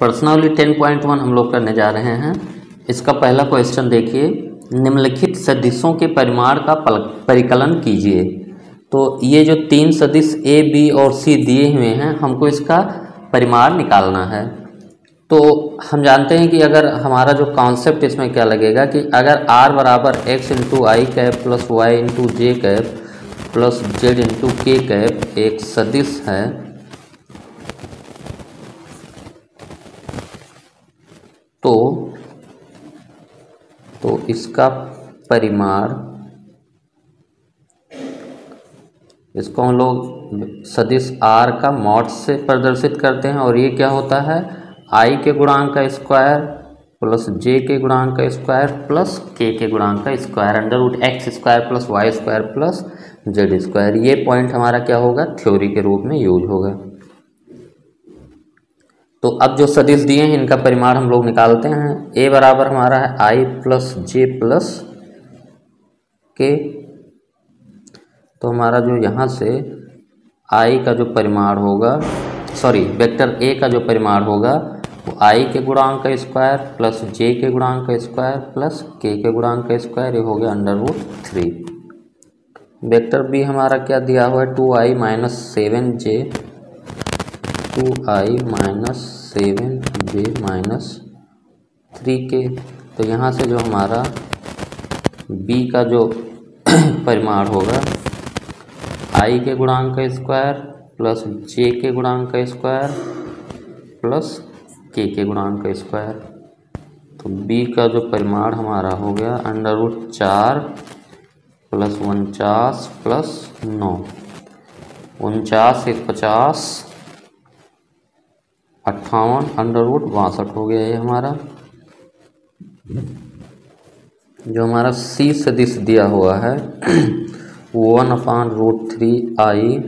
Personally ten point one हम लोग करने जा रहे हैं। इसका पहला क्वेश्चन देखिए। निम्नलिखित सदिशों के परिमाण का परिकलन कीजिए। तो ये जो तीन सदिश ए बी और सी दिए हुए हैं, हमको इसका परिमाण निकालना है। तो हम जानते हैं कि अगर हमारा जो कॉन्सेप्ट इसमें क्या लगेगा कि अगर r बराबर x into I cap plus Y into J cap plus Z into K cap एक सदिश है तो तो इसका परिमाण, इसको हम लोग सदिश आर का मॉड से प्रदर्शित करते हैं और ये क्या होता है? आई के गुणांक का स्क्वायर प्लस जे के गुणांक का स्क्वायर प्लस के के गुणांक का square under root X square plus Y square plus Z square ये पॉइंट हमारा क्या होगा? थ्योरी के रूप में यूज़ होगा। तो अब जो सदिश दिए हैं, इनका परिमाण हम लोग निकालते हैं। ए बराबर हमारा है आई प्लस जे प्लस के तो हमारा जो यहाँ से आई का जो परिमाण होगा सॉरी वेक्टर ए का जो परिमाण होगा, वो आई के गुणांक का स्क्वायर प्लस जे के गुणांक का स्क्वायर प्लस के के गुणांक का स्क्वायर ये हो गया under root three vector B हमारा क्या दिया हुआ है? Two I minus seven J two I minus seven J minus three K तो यहाँ से जो हमारा बी का जो परिमाण होगा आई के गुणांक का स्क्वायर प्लस जे के गुणांक का स्क्वायर प्लस के के गुणांक का स्क्वायर तो बी का जो परिमाण हमारा हो गया अंडर रूट चार प्लस उनचास प्लस नौ. उनचास एक पचास अट्ठावन अंडर रूट बासठ हो गया ये हमारा। जो हमारा सी सदिश दिया हुआ है one upon root three I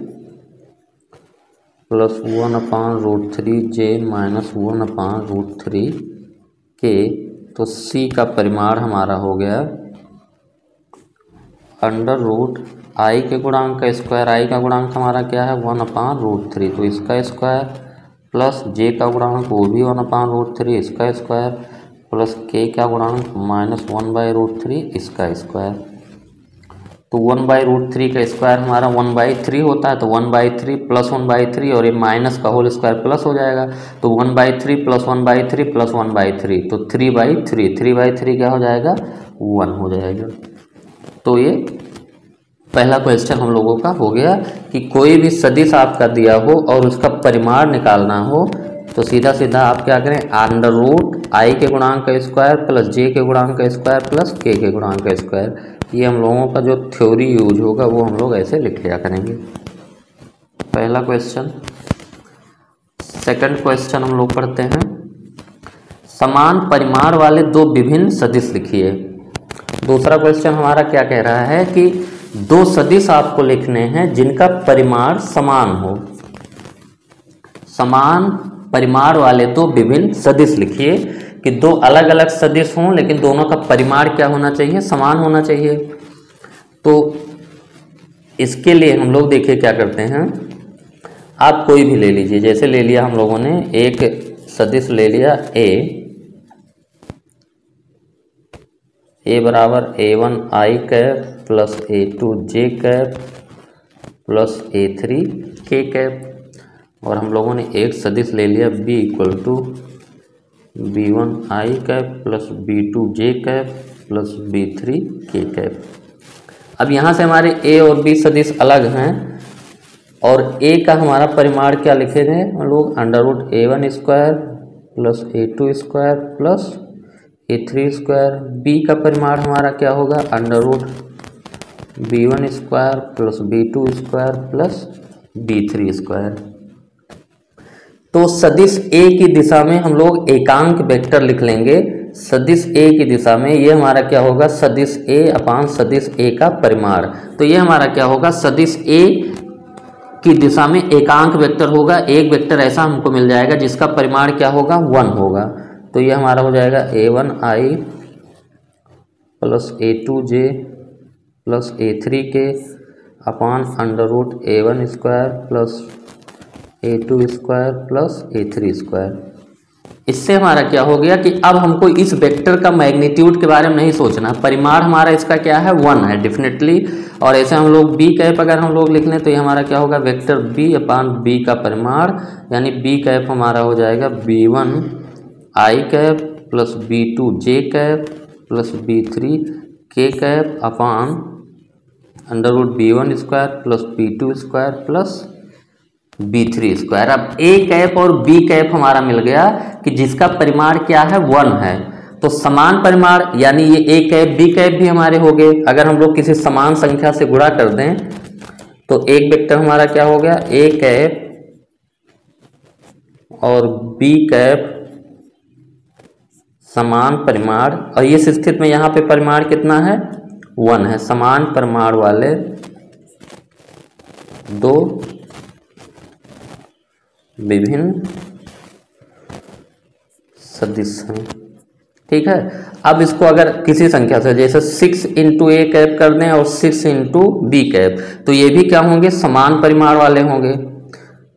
plus one upon root three J minus one upon root three K तो सी का परिमाण हमारा हो गया अंडर रूट आई के गुणांक का स्क्वायर आई का गुणांक हमारा क्या है? वन अपान रूट थ्री तो इसका स्क्वायर प्लस जे का गुणांक वो भी वन अपान रूट थ्री इसका स्क्वायर, प्लस के का गुणांक minus one by root three इसका स्क्वायर। तो वन बाई रूट थ्री का स्क्वायर हमारा वन बाई थ्री होता है तो one by three plus one by three और ये माइनस का होल स्क्वायर प्लस हो जाएगा। तो one by three plus one by three plus one by three तो three by three three by three क्या हो जाएगा? वन हो जाएगा। तो ये पहला क्वेश्चन हम लोगों का हो गया कि कोई भी सदिश आपका दिया हो और उसका परिमाण निकालना हो तो सीधा सीधा आप क्या करें? अंडर रूट आई के गुणांक का स्क्वायर प्लस जे के गुणांक का स्क्वायर प्लस के के गुणांक का स्क्वायर ये हम लोगों का जो थ्योरी यूज़ होगा वो हम लोग ऐसे लिख लिया करेंगे। पहला क्वेश्चन सेकंड क्वेश्चन हम लोग पढ़ते हैं। समान परिमाण वाले दो विभिन्न सदिश लिखिए। दूसरा क्वेश्चन हमारा क्या कह रहा है कि दो सदिश आपको लिखने हैं जिनका परिमाण समान हो। समान परिमाण वाले तो विभिन्न सदिश लिखिए कि दो अलग अलग सदिश हों, लेकिन दोनों का परिमाण क्या होना चाहिए? समान होना चाहिए। तो इसके लिए हम लोग देखिए क्या करते हैं। आप कोई भी ले लीजिए। जैसे ले लिया हम लोगों ने, एक सदिश ले लिया ए ए बराबर A one I cap plus A two J cap plus A three K cap और हम लोगों ने एक सदिश ले लिया B equal to B one I cap plus B two J cap plus B three K cap अब यहाँ से हमारे ए और बी सदिश अलग हैं और ए का हमारा परिमाण क्या लिखेंगे हम लोग under root A one square plus A two square plus A three square B का परिमाण हमारा क्या होगा? Under root B one square plus B two square plus B three square तो सदिश ए की दिशा में हम लोग एकांक वेक्टर लिख लेंगे। सदिश ए की दिशा में ये हमारा क्या होगा? सदिश ए अपान सदिश ए का परिमाण। तो ये हमारा क्या होगा? सदिश ए की दिशा में एकांक वेक्टर होगा। एक वेक्टर ऐसा हमको मिल जाएगा जिसका परिमाण क्या होगा? वन होगा। तो ये हमारा हो जाएगा A one I plus A two J plus A three K upon under root A one square plus A two square plus A three square इससे हमारा क्या हो गया कि अब हमको इस वेक्टर का मैग्नीट्यूड के बारे में नहीं सोचना। परिमाण हमारा इसका क्या है? वन है डेफिनेटली और ऐसे हम लोग बी कैप अगर हम लोग लिख लें तो ये हमारा क्या होगा? वेक्टर बी अपान बी का परिमाण, यानी बी कैप हमारा हो जाएगा B one I cap plus B two J cap plus B three K cap upon under root B one square plus B two square plus B three square. अब ए cap और B cap हमारा मिल गया कि जिसका परिमाण क्या है? वन है। तो समान परिमाण यानी ये ए कैप, बी कैप भी हमारे हो गए। अगर हम लोग किसी समान संख्या से गुणा कर दें तो एक वेक्टर हमारा क्या हो गया? ए कैप और बी कैप समान परिमाण, और इस स्थिति में यहाँ पे परिमाण कितना है? वन है। समान परिमाण वाले दो विभिन्न सदिश हैं ठीक है? अब इसको अगर किसी संख्या से, जैसे सिक्स इंटू ए कैप कर दें और सिक्स इंटू बी कैप तो ये भी क्या होंगे? समान परिमाण वाले होंगे।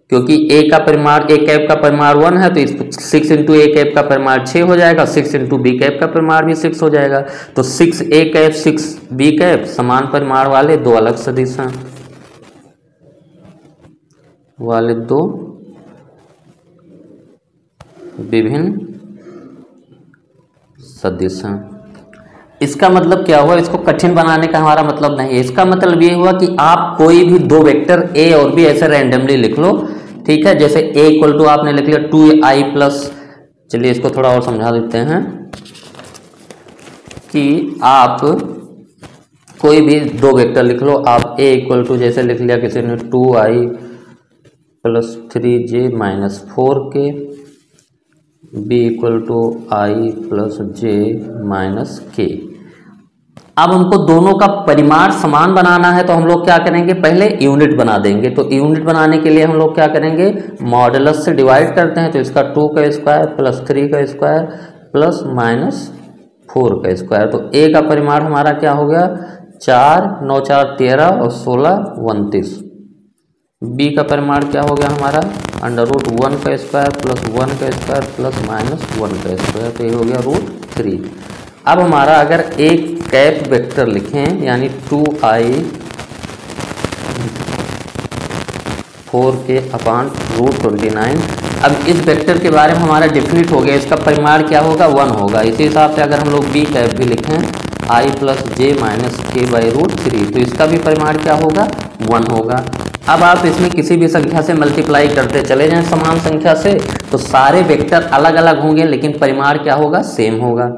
क्योंकि ए का परिमाण ए कैप का परिमाण वन है तो सिक्स इंटू ए कैप का परिमाण छः हो जाएगा सिक्स इंटू बी कैप का परिमाण भी सिक्स हो जाएगा। तो six A cap six B cap, समान परिमाण वाले दो अलग सदिश हैं। वाले दो विभिन्न सदिश हैं। इसका मतलब क्या हुआ? इसको कठिन बनाने का हमारा मतलब नहीं है। इसका मतलब ये हुआ कि आप कोई भी दो वेक्टर ए और बी ऐसे रैंडमली लिख लो ठीक है, जैसे ए इक्वल टू आपने लिख लिया टू आई प्लस चलिए इसको थोड़ा और समझा देते हैं कि आप कोई भी दो वेक्टर लिख लो। आप ए इक्वल टू जैसे लिख लिया किसी ने two I plus three J minus four K B equal to I plus J minus K अब हमको दोनों का परिमाण समान बनाना है तो हम लोग क्या करेंगे? पहले यूनिट बना देंगे। तो यूनिट बनाने के लिए हम लोग क्या करेंगे? मॉडलस से डिवाइड करते हैं तो इसका टू का स्क्वायर प्लस थ्री का स्क्वायर प्लस माइनस फोर का स्क्वायर तो ए का परिमाण हमारा क्या हो गया? चार, नौ, चार, तेरह और सोलह, उनतीस। बी का परिमाण क्या हो गया हमारा? अंडर रूट वन का स्क्वायर प्लस वन का स्क्वायर प्लस माइनस वन का स्क्वायर तो ये हो गया रूट थ्री अब हमारा अगर एक कैप वेक्टर लिखें, यानी टू आई फोर के अपान रूट ट्वेंटी नाइन। अब इस वेक्टर के बारे में हमारा डिफिनिट हो गया, इसका परिमाण क्या होगा? वन होगा। इसी हिसाब से अगर हम लोग बी कैप भी लिखें, I plus J minus K by root three तो इसका भी परिमाण क्या होगा? वन होगा। अब आप इसमें किसी भी संख्या से मल्टीप्लाई करते चले जाएँ समान संख्या से तो सारे वेक्टर अलग अलग होंगे, लेकिन परिमाण क्या होगा? सेम होगा।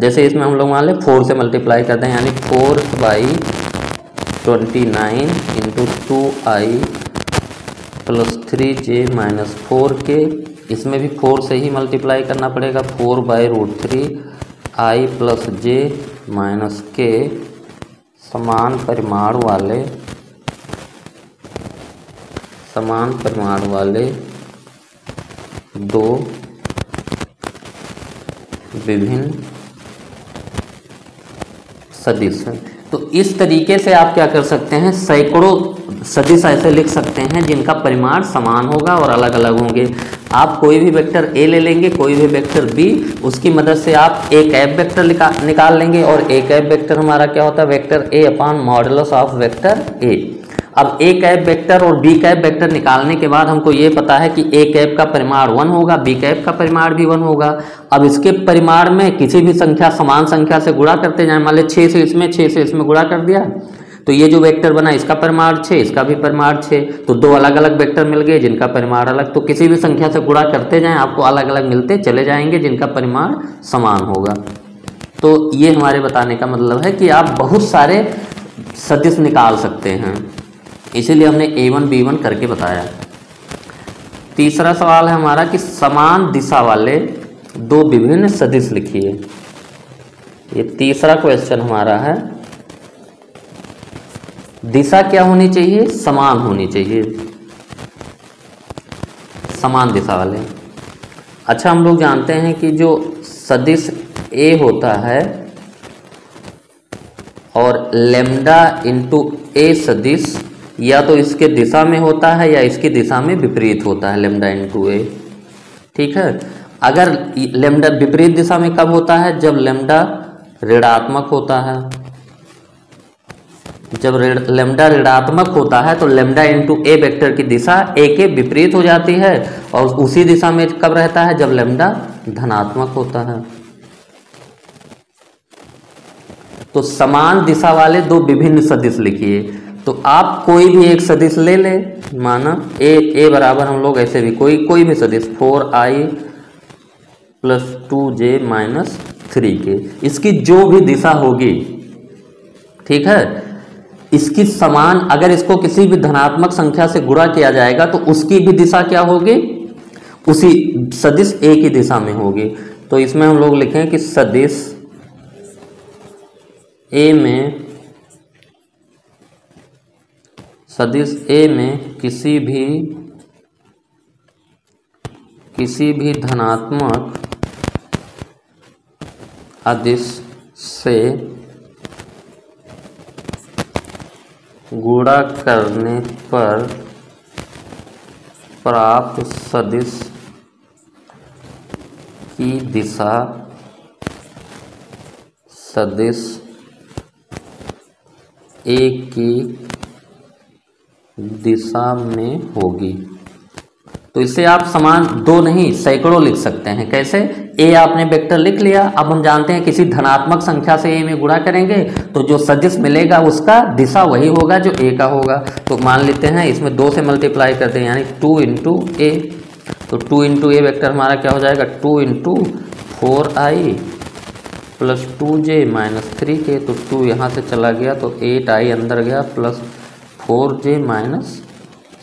जैसे इसमें हम लोग मान लें फोर से मल्टीप्लाई करते हैं, यानी four by twenty nine into two I plus three J minus four K इसमें भी फोर से ही मल्टीप्लाई करना पड़ेगा four by root three I plus J minus K समान परिमाण वाले, समान परिमाण वाले दो विभिन्न सदिश। तो इस तरीके से आप क्या कर सकते हैं, सैकड़ों सदिश ऐसे लिख सकते हैं जिनका परिमाण समान होगा और अलग अलग होंगे। आप कोई भी वेक्टर ए ले लेंगे, कोई भी वेक्टर बी उसकी मदद से आप एक ऐप वेक्टर निकाल लेंगे और एक ऐप वेक्टर हमारा क्या होता है, vector A upon models of vector A अब ए कैप वेक्टर और बी कैप वेक्टर निकालने के बाद हमको ये पता है कि ए कैप का परिमाण वन होगा बी कैप का परिमाण भी वन होगा। अब इसके परिमाण में किसी भी संख्या, समान संख्या से गुणा करते जाए। मान लें छः से इसमें छः से इसमें गुणा कर दिया तो ये जो वेक्टर बना, इसका परिमाण छः इसका भी परिमाण छः तो दो अलग अलग वेक्टर मिल गए, जिनका परिमाण अलग। तो किसी भी संख्या से गुणा करते जाएँ, आपको अलग अलग मिलते चले जाएँगे, जिनका परिमाण समान होगा। तो ये हमारे बताने का मतलब है कि आप बहुत सारे सदिश निकाल सकते हैं। इसीलिए हमने ए वन बी वन करके बताया। तीसरा सवाल है हमारा कि समान दिशा वाले दो विभिन्न सदिश लिखिए। ये तीसरा क्वेश्चन हमारा है। दिशा क्या होनी चाहिए? समान होनी चाहिए। समान दिशा वाले। अच्छा हम लोग जानते हैं कि जो सदिश ए होता है और लेमडा इंटू ए सदिश या तो इसके दिशा में होता है या इसकी दिशा में विपरीत होता है लेमडा इन टू ए ठीक है? अगर लेमडा विपरीत दिशा में कब होता है? जब लेमडा ऋणात्मक होता है। जब लेमडा ऋणात्मक होता है तो लेमडा इंटू ए वेक्टर की दिशा ए के विपरीत हो जाती है और उसी दिशा में कब रहता है? जब लेमडा धनात्मक होता है। तो समान दिशा वाले दो विभिन्न सदिश लिखिए। तो आप कोई भी एक सदिश ले ले, माना ए ए बराबर हम लोग ऐसे भी, कोई कोई भी सदिश four I plus two J minus three K इसकी जो भी दिशा होगी, ठीक है? इसकी समान, अगर इसको किसी भी धनात्मक संख्या से गुणा किया जाएगा तो उसकी भी दिशा क्या होगी? उसी सदिश ए की दिशा में होगी। तो इसमें हम लोग लिखें कि सदिश ए में सदिश ए में किसी भी किसी भी धनात्मक अदिश से गुणा करने पर प्राप्त सदिश की दिशा सदिश ए की दिशा में होगी। तो इससे आप समान दो नहीं, सैकड़ों लिख सकते हैं। कैसे? ए आपने वेक्टर लिख लिया। अब हम जानते हैं किसी धनात्मक संख्या से ए में गुणा करेंगे तो जो सदिश मिलेगा उसका दिशा वही होगा जो ए का होगा। तो मान लेते हैं, इसमें दो से मल्टीप्लाई करते हैं, यानी टू इंटू ए तो टू इंटू ए वैक्टर हमारा क्या हो जाएगा? Two into four I plus two J minus three K तो टू यहाँ से चला गया तो एट आई अंदर गया plus four J minus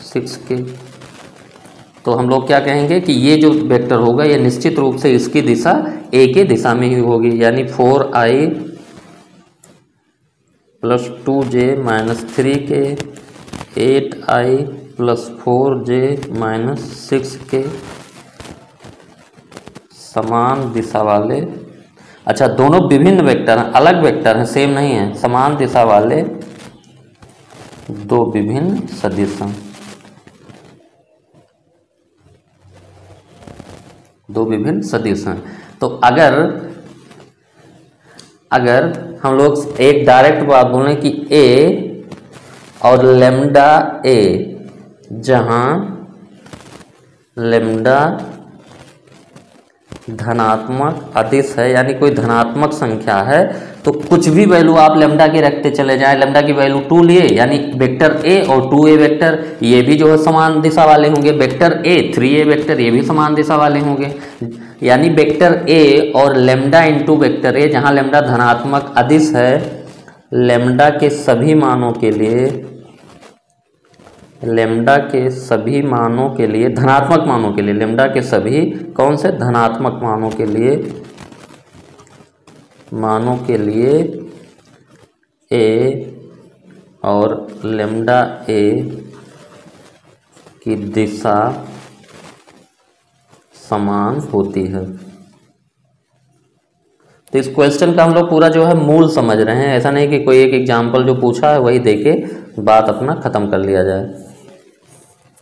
six K. तो हम लोग क्या कहेंगे कि ये जो वेक्टर होगा, ये निश्चित रूप से इसकी दिशा ए के दिशा में ही होगी, यानी four I plus two J minus three K, eight I plus four J minus six K समान दिशा वाले। अच्छा दोनों विभिन्न वेक्टर हैं, अलग वेक्टर हैं, सेम नहीं है, समान दिशा वाले दो विभिन्न सदिश। दो विभिन्न सदिश। तो अगर अगर हम लोग एक डायरेक्ट बात बोलें कि ए और लेमडा ए जहाँ लेमडा धनात्मक अदिश है, यानी कोई धनात्मक संख्या है तो कुछ भी वैल्यू आप लेमडा की रखते चले जाएँ लेमडा की वैल्यू टू लिए, यानी वेक्टर ए और टू ए वेक्टर ये भी जो है समान दिशा वाले होंगे। Vector A three A vector ये भी समान दिशा वाले होंगे। यानी वेक्टर ए और लेमडा इंटू वेक्टर ए जहाँ लेमडा धनात्मक अदिश है लेमडा के सभी मानों के लिए लेमडा के सभी मानों के लिए, धनात्मक मानों के लिए लेमडा के सभी, कौन से? धनात्मक मानों के लिए मानों के लिए ए और लेमडा ए की दिशा समान होती है। तो इस क्वेश्चन का हम लोग पूरा जो है मूल समझ रहे हैं। ऐसा नहीं कि कोई एक एग्ज़ाम्पल जो पूछा है, वही देके बात अपना ख़त्म कर लिया जाए।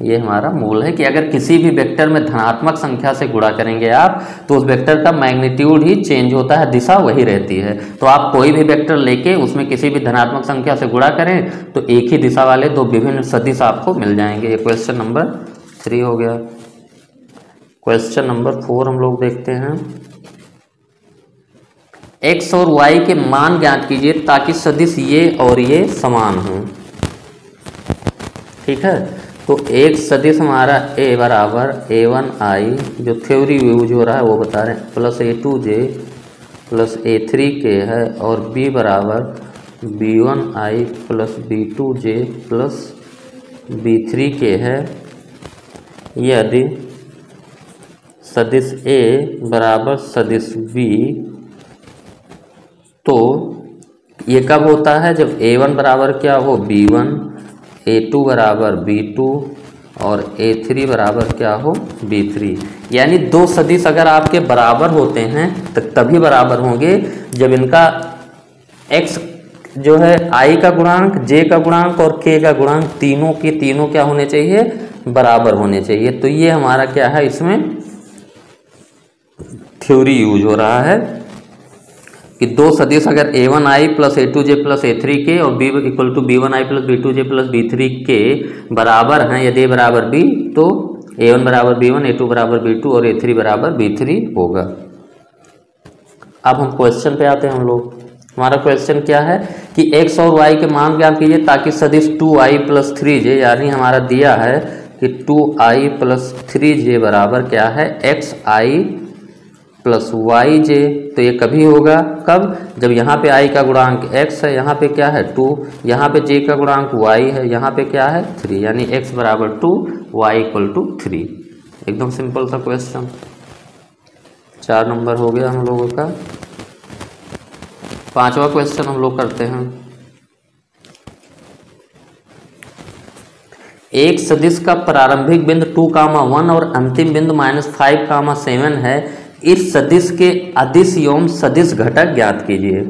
ये हमारा मूल है कि अगर किसी भी वेक्टर में धनात्मक संख्या से गुणा करेंगे आप तो उस वेक्टर का मैग्नीट्यूड ही चेंज होता है, दिशा वही रहती है। तो आप कोई भी वेक्टर लेके उसमें किसी भी धनात्मक संख्या से गुणा करें तो एक ही दिशा वाले दो विभिन्न सदिश आपको मिल जाएँगे। ये क्वेश्चन नंबर थ्री हो गया। क्वेश्चन नंबर फोर हम लोग देखते हैं। एक्स और वाई के मान ज्ञात कीजिए ताकि सदिश ये और ये समान हों। ठीक है? तो एक सदिश हमारा ए बराबर ए वन आई जो थ्योरी यूज़ हो रहा है, वो बता रहे हैं। Plus A two J plus A three K है, और बी बराबर B one I plus B two J plus B three K है। यदि सदिश ए बराबर सदिश बी तो ये कब होता है? जब ए वन बराबर क्या हो? बी वन ए टू बराबर बी टू और ए थ्री बराबर क्या हो? बी थ्री यानी दो सदिश अगर आपके बराबर होते हैं तो तभी बराबर होंगे जब इनका एक्स जो है आई का गुणांक जे का गुणांक और के का गुणांक तीनों के तीनों क्या होने चाहिए? बराबर होने चाहिए। तो ये हमारा क्या है इसमें? थ्योरी यूज़ हो रहा है। कि दो सदिश अगर A one I plus A two J plus A three K और B equal to B one I plus B two J plus B three K बराबर हैं, यदि बराबर बी तो ए वन बराबर बी वन ए टू बराबर बी टू और ए three बराबर बी थ्री होगा। अब हम क्वेश्चन पे आते हैं हम लोग। हमारा क्वेश्चन क्या है कि एक्स और वाई के मान ज्ञात कीजिए ताकि सदिश two I plus three J यानी हमारा दिया है कि two I plus three J बराबर क्या है? X I plus Y J तो ये कभी होगा? कब? जब यहाँ पे आई का गुणांक एक्स है, यहाँ पे क्या है? टू। यहाँ पे जे का गुणांक वाई है, यहाँ पे क्या है? थ्री, यानी एक्स बराबर two Y equal to three एकदम सिंपल सा क्वेश्चन चार नंबर हो गया हम लोगों का। पांचवा क्वेश्चन हम लोग करते हैं। एक सदिश का प्रारंभिक बिंदु टू कामा वन और अंतिम बिंदु माइनस फाइव कामा सेवन है। इस सदिश के अदिश एवं सदिश घटक ज्ञात कीजिए।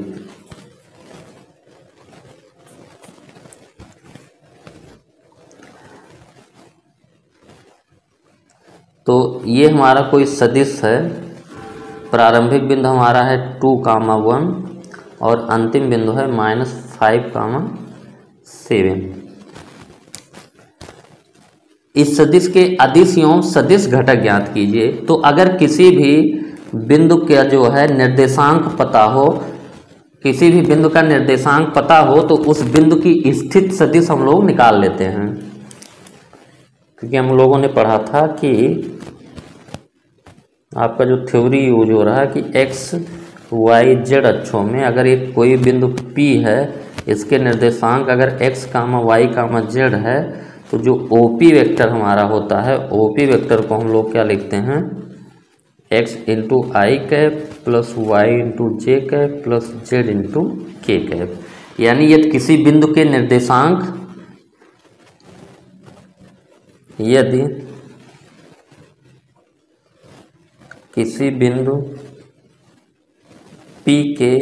तो ये हमारा कोई सदिश है। प्रारंभिक बिंदु हमारा है टू कामा वन और अंतिम बिंदु है माइनस फाइव कामा सेवन। इस सदिश के अदिश एवं सदिश घटक ज्ञात कीजिए। तो अगर किसी भी बिंदु का जो है निर्देशांक पता हो, किसी भी बिंदु का निर्देशांक पता हो तो उस बिंदु की स्थित सदिश हम लोग निकाल लेते हैं। क्योंकि हम लोगों ने पढ़ा था कि आपका जो थ्योरी यूज़ हो रहा है कि एक्स वाई जेड अच्छों में अगर एक कोई बिंदु P है, इसके निर्देशांक अगर x comma Y comma Z है तो जो ओ पी वेक्टर हमारा होता है ओ पी वेक्टर को हम लोग क्या लिखते हैं? X into I cap plus Y into J cap plus Z into K cap यानी यदि किसी बिंदु के निर्देशांक, यदि किसी बिंदु P के,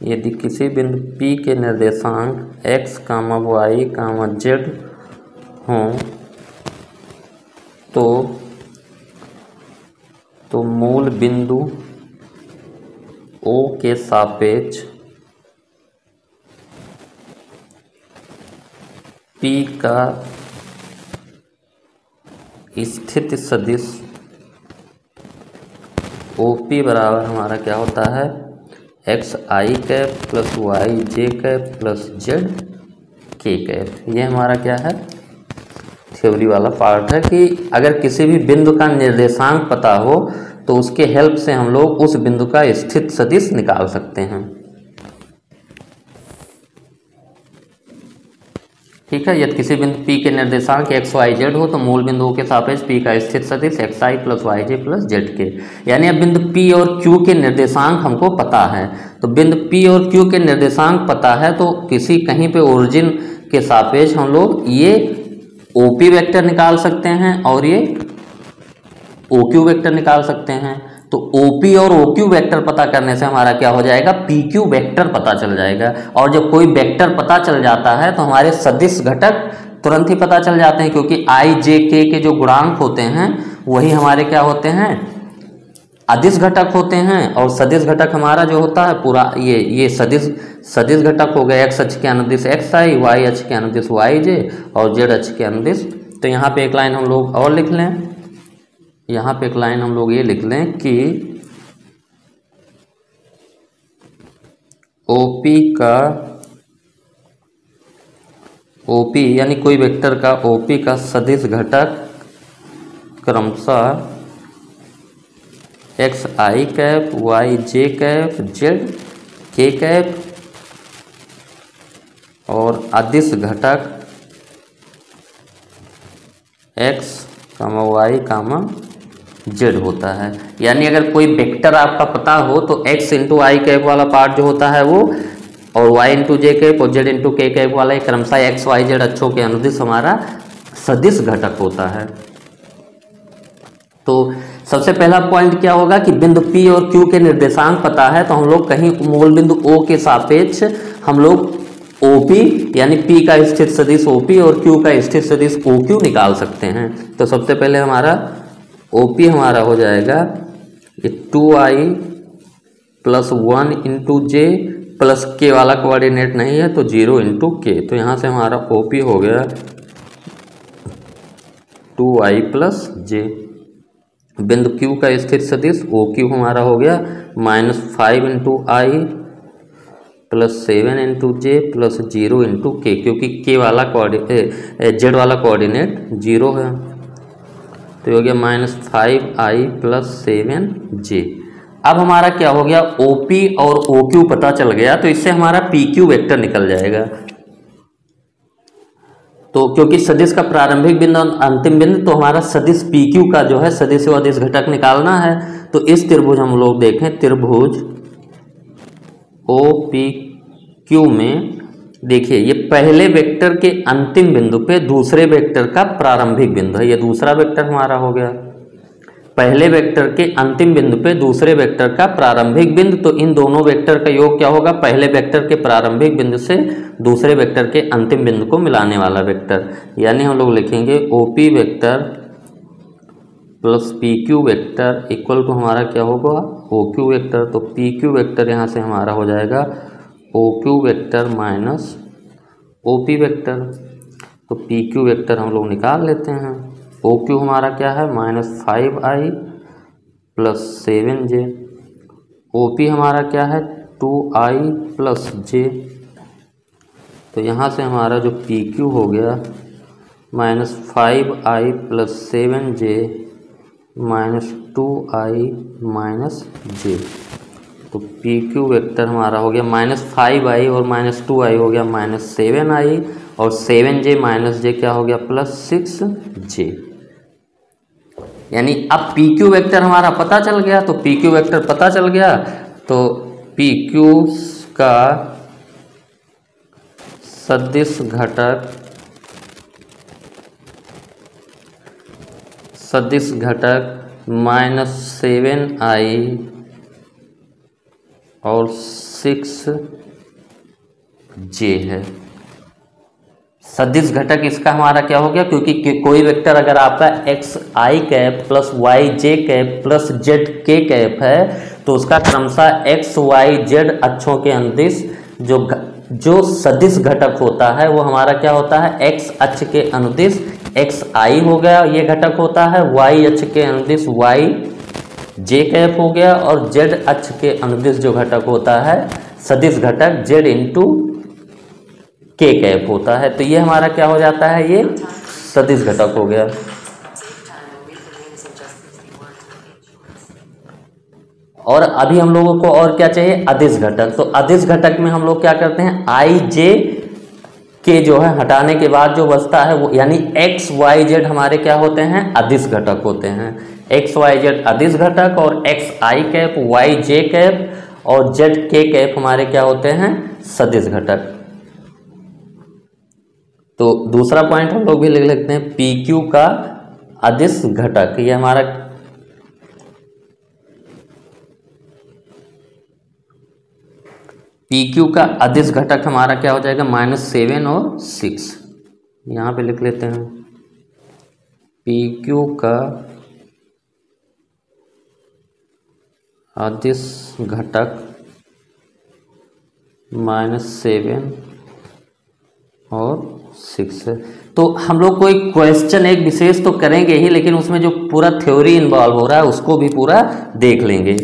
यदि किसी बिंदु P के निर्देशांक x comma Y comma Z हों तो तो मूल बिंदु ओ के सापेक्ष पी का स्थित सदिश ओ पी बराबर हमारा क्या होता है? X i cap plus y j cap plus z k cap ये हमारा क्या है? थ्योरी वाला पार्ट है कि अगर किसी भी बिंदु का निर्देशांक पता हो तो उसके हेल्प से हम लोग उस बिंदु का स्थित सदिश निकाल सकते हैं। ठीक है, यदि किसी बिंदु P के निर्देशांक एक्स वाई जेड हो तो मूल बिंदुओं के सापेक्ष P का स्थित सदिश x i plus y j plus z k. यानी अब बिंदु P और Q के निर्देशांक हमको पता है। तो बिंदु P और Q के निर्देशांक पता है तो किसी कहीं पे ओरिजिन के सापेक्ष हम लोग ये OP वैक्टर निकाल सकते हैं और ये ओ क्यू वैक्टर निकाल सकते हैं। तो OP और ओ क्यू वैक्टर पता करने से हमारा क्या हो जाएगा? पी क्यू वैक्टर पता चल जाएगा। और जब कोई वैक्टर पता चल जाता है तो हमारे सदिश घटक तुरंत ही पता चल जाते हैं, क्योंकि आई जे के के जो गुणांक होते हैं, वही हमारे क्या होते हैं? अदिश घटक होते हैं और सदिश घटक हमारा जो होता है पूरा ये ये सदिश सदिश घटक हो गया एक्स अक्ष के अनुदिश एक्स आई वाई अक्ष के अनुदिश वाई जे और जेड अक्ष के अनुदिश। तो यहाँ पे एक लाइन हम लोग और लिख लें। यहाँ पे एक लाइन हम लोग ये लिख लें कि ओपी का ओपी यानी कोई वेक्टर का ओपी का सदिश घटक क्रमशः x i cap y j cap z k cap और अदिश घटक x comma y comma z होता है। यानी अगर कोई वेक्टर आपका पता हो तो एक्स इंटू आई कैप वाला पार्ट जो होता है वो और वाई इंटू जे कैप और जेड इंटू के कैप वाला एक क्रमशः एक्स वाई जेड अच्छों के अनुदिश हमारा सदिश घटक होता है। तो सबसे पहला पॉइंट क्या होगा कि बिंदु P और Q के निर्देशांक पता है तो हम लोग कहीं मूल बिंदु O के सापेक्ष हम लोग OP यानी P का स्थित सदिश OP और Q का स्थित सदिश OQ निकाल सकते हैं। तो सबसे पहले हमारा OP हमारा हो जाएगा two i plus one into j plus k वाला कोऑर्डिनेट नहीं है तो ज़ीरो इंटू के तो यहाँ से हमारा ओ पी हो गया टू आई प्लस जे बिंदु क्यू का स्थिर सदिश ओ क्यू हमारा हो गया minus five into i plus seven into j plus zero into k क्योंकि के वाला कोऑर्डिनेट जेड वाला कोऑर्डिनेट ज़ीरो है। तो हो गया minus five i plus seven j अब हमारा क्या हो गया? ओ पी और ओ क्यू पता चल गया तो इससे हमारा पी क्यू वैक्टर निकल जाएगा। तो क्योंकि सदिश का प्रारंभिक बिंदु और अंतिम बिंदु तो हमारा सदिश पी क्यू का जो है, सदिश व अदिश घटक निकालना है। तो इस त्रिभुज हम लोग देखें, त्रिभुज ओ पी क्यू में, देखिए, ये पहले वेक्टर के अंतिम बिंदु पे दूसरे वेक्टर का प्रारंभिक बिंदु है। ये दूसरा वेक्टर हमारा हो गया। पहले वेक्टर के अंतिम बिंदु पे दूसरे वेक्टर का प्रारंभिक बिंदु तो इन दोनों वेक्टर का योग क्या होगा? पहले वेक्टर के प्रारंभिक बिंदु से दूसरे वेक्टर के अंतिम बिंदु को मिलाने वाला वेक्टर। यानी हम लोग लिखेंगे O P vector plus P Q vector equal to हमारा क्या होगा? O Q vector. तो पी क्यू वेक्टर यहाँ से हमारा हो जाएगा O Q vector minus O P vector. तो पी क्यू वेक्टर हम लोग निकाल लेते हैं। ओ क्यू हमारा क्या है? Minus five i plus seven j O P हमारा क्या है? टू आई प्लस जे तो यहाँ से हमारा जो पी क्यू हो गया, minus five i plus seven j minus two i minus j तो पी क्यू वेक्टर हमारा हो गया माइनस फाइव आई और माइनस टू आई हो गया माइनस सेवन आई और सेवन जे माइनस जे क्या हो गया? प्लस सिक्स जे यानी अब पी क्यू वैक्टर हमारा पता चल गया तो पी क्यू वैक्टर पता चल गया तो पी क्यू का सदिश घटक सदिश घटक माइनस सेवन आई और सिक्स जे है। सदिश घटक इसका हमारा क्या हो गया? क्योंकि कोई वेक्टर अगर आपका x i cap plus y j cap plus z k cap है तो उसका क्रमशः एक्स वाई जेड अक्षों के अनुदिश जो जो सदिश घटक होता है, वो हमारा क्या होता है? एक्स अक्ष के अनुदिश एक्स आई हो गया, ये घटक होता है। वाई अक्ष के अनुदिश वाई जे कैप हो गया, और जेड अक्ष के अनुदिश जो घटक होता है, सदिश घटक जेड इंटू के कैप होता है तो ये हमारा क्या हो जाता है? ये सदिश घटक हो गया। और अभी हम लोगों को और क्या चाहिए? अदिश घटक। तो अदिश घटक में हम लोग क्या करते हैं? आई जे के जो है, हटाने के बाद जो बचता है, वो यानी एक्स वाई जेड हमारे क्या होते हैं? अदिश घटक होते हैं। एक्स वाई जेड अदिश घटक और x i cap y j cap और जेड के कैप हमारे क्या होते हैं? सदिश घटक। तो दूसरा पॉइंट हम लोग भी लिख लेते हैं पी क्यू का अदिश घटक। ये हमारा पी क्यू का अदिश घटक हमारा क्या हो जाएगा? माइनस सेवन और सिक्स यहाँ पे लिख लेते हैं। पी क्यू का अदिश घटक माइनस सेवन और सिक्स तो हम लोग कोई क्वेश्चन एक विशेष तो करेंगे ही लेकिन उसमें जो पूरा थ्योरी इन्वॉल्व हो रहा है उसको भी पूरा देख लेंगे।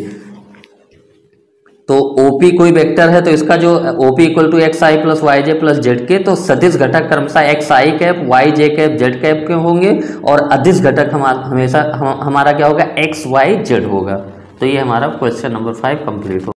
तो ओपी कोई वेक्टर है तो इसका जो OP equal to x i plus y j plus z k तो सदिश घटक क्रमशः x i cap y j cap z cap k होंगे और अधिस घटक हमारा हमेशा हम, हमारा क्या होगा? एक्स वाई जेड होगा। तो ये हमारा क्वेश्चन नंबर फाइव कंप्लीट हो